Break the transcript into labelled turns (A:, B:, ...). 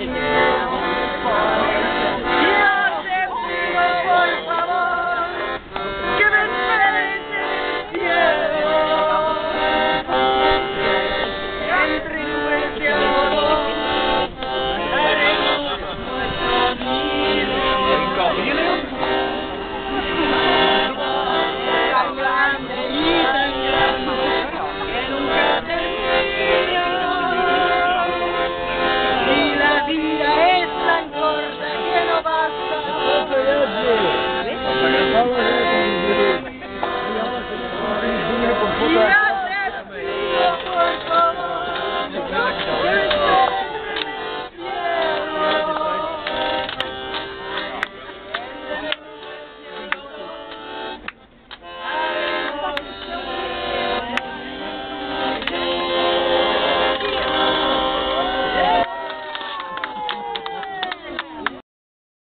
A: Amen.